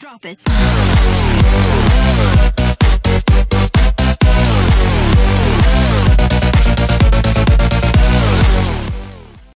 Drop it.